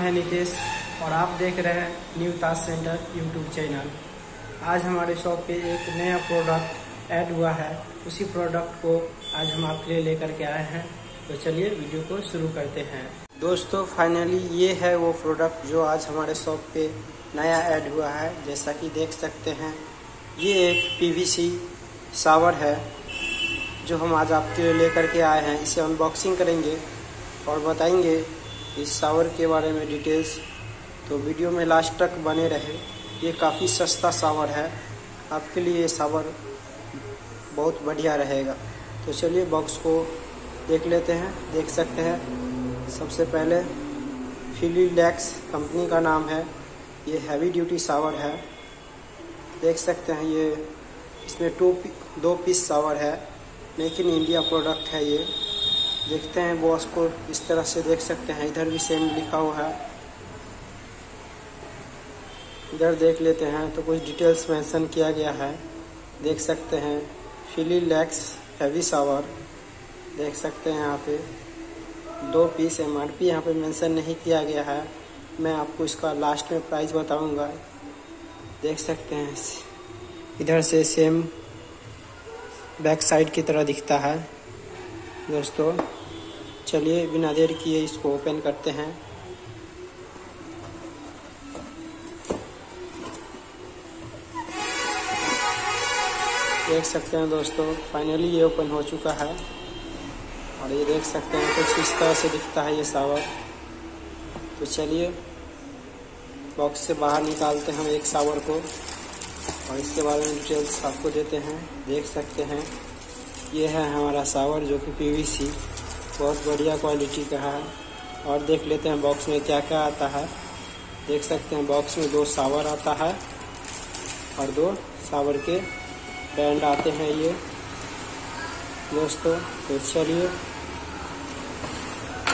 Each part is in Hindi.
है नितेश और आप देख रहे हैं new Taj centre YouTube channel. आज हमारे शॉप पे एक नया प्रोडक्ट ऐड हुआ है। उसी प्रोडक्ट को आज हम आपके लिए लेकर के आए हैं। तो चलिए वीडियो को शुरू करते हैं। दोस्तों फाइनली ये है वो प्रोडक्ट जो आज हमारे शॉप पे नया ऐड हुआ है। जैसा कि देख सकते हैं, ये एक पीवीसी सावर है, जो हम आज आपके लिए लेकर के आए हैं। इसे अनबॉक्सिंग करेंगे और बताएँगे इस शावर के बारे में डिटेल्स तो वीडियो में लास्ट तक बने रहे। ये काफ़ी सस्ता शावर है। आपके लिए ये शावर बहुत बढ़िया रहेगा। तो चलिए बॉक्स को देख लेते हैं। देख सकते हैं। सबसे पहले फिलीलैक्स कंपनी का नाम है। ये हैवी ड्यूटी सावर है। देख सकते हैं ये। इसमें टू दो पीस सावर है। मेक इन इंडिया प्रोडक्ट है ये। देखते हैं बॉस को इस तरह से देख सकते हैं। इधर भी सेम लिखा हुआ है। इधर देख लेते हैं तो कुछ डिटेल्स मेंशन किया गया है। देख सकते हैं फिली लैक्स हैवी सावर देख सकते हैं यहाँ पे। दो पीस एम आर पी यहाँ पर मैंसन नहीं किया गया है। मैं आपको इसका लास्ट में प्राइस बताऊँगा। देख सकते हैं, इधर से सेम बैक साइड की तरह दिखता है। दोस्तों, चलिए बिना देर किए इसको ओपन करते हैं। देख सकते हैं दोस्तों फाइनली ये ओपन हो चुका है। और ये देख सकते हैं कुछ इस तरह से दिखता है ये सावर तो चलिए बॉक्स से बाहर निकालते हैं हम एक सावर को। और इसके बारे में डिटेल्स आपको देते हैं। देख सकते हैं। ये है हमारा सावर जो कि पीवीसी। बहुत बढ़िया क्वालिटी का है। और देख लेते हैं बॉक्स में क्या क्या आता है। देख सकते हैं बॉक्स में दो सावर आता है और दो सावर के बैंड आते हैं ये। दोस्तों तो चलिए।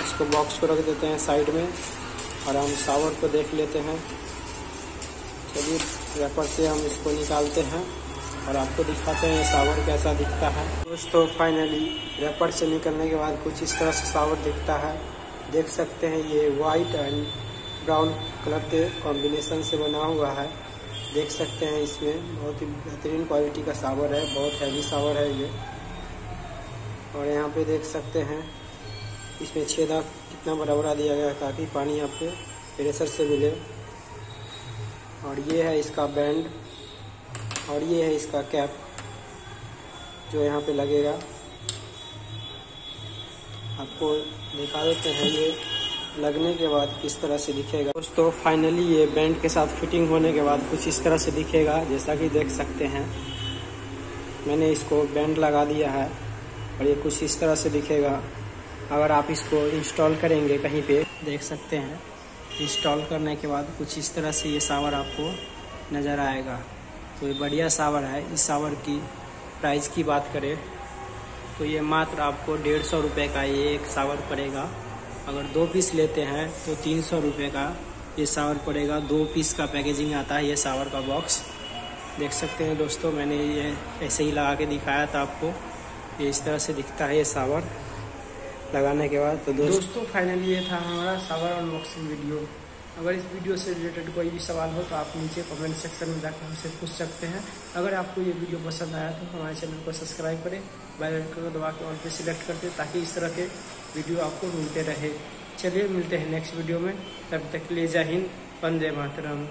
इसको बॉक्स को रख देते हैं साइड में और हम सावर को देख लेते हैं। चलिए रैपर से हम इसको निकालते हैं। और आपको दिखाते हैं सावर कैसा दिखता है। दोस्तों फाइनली रैपर से निकलने के बाद कुछ इस तरह से सावर दिखता है। देख सकते हैं, ये वाइट एंड ब्राउन कलर के कॉम्बिनेशन से बना हुआ है। देख सकते हैं, इसमें बहुत ही बेहतरीन क्वालिटी का सावर है, बहुत हैवी सावर है ये। और यहाँ पे देख सकते हैं, इसमें छेदा कितना बड़ा बड़ा दिया गया है, ताकि पानी आपको प्रेशर से मिले। और ये है इसका बैंड और ये है इसका कैप जो यहाँ पे लगेगा। आपको दिखा देते हैं ये लगने के बाद किस तरह से दिखेगा। दोस्तों फाइनली ये बैंड के साथ फिटिंग होने के बाद कुछ इस तरह से दिखेगा, जैसा कि देख सकते हैं। मैंने इसको बैंड लगा दिया है और ये कुछ इस तरह से दिखेगा। अगर आप इसको इंस्टॉल करेंगे कहीं पे, देख सकते हैं। इंस्टॉल करने के बाद कुछ इस तरह से ये सावर आपको नज़र आएगा। तो ये बढ़िया सावर है। इस सावर की प्राइस की बात करें तो ये मात्र आपको डेढ़ सौ रुपये का ये एक सावर पड़ेगा। अगर दो पीस लेते हैं तो तीन सौ रुपये का ये सावर पड़ेगा। दो पीस का पैकेजिंग आता है ये सावर का बॉक्स देख सकते हैं दोस्तों, मैंने ये ऐसे ही लगा के दिखाया था आपको। ये इस तरह से दिखता है ये सावर लगाने के बाद। तो दोस्त... फाइनली ये था हमारा सावर अनबॉक्सिंग वीडियो अगर इस वीडियो से रिलेटेड कोई भी सवाल हो तो आप नीचे कमेंट सेक्शन में जाकर हमसे पूछ सकते हैं। अगर आपको ये वीडियो पसंद आया तो हमारे चैनल को सब्सक्राइब करें बेल आइकन को दबा के ऑल पे सिलेक्ट कर दें ताकि इस तरह के वीडियो आपको मिलते रहे। चलिए मिलते हैं नेक्स्ट वीडियो में। तब तक ले जय हिंद, वंदे मातरम।